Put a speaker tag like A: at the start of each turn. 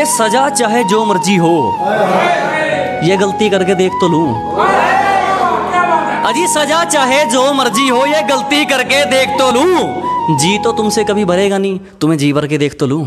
A: कि सजा चाहे जो मर्ज़ी हो, ये गलती करके देख तो लू। अजी, सजा चाहे जो मर्ज़ी हो, ये गलती करके देख तो लू। जी तो तुमसे कभी भरेगा नहीं, तुम्हें जी भर के देख तो लू।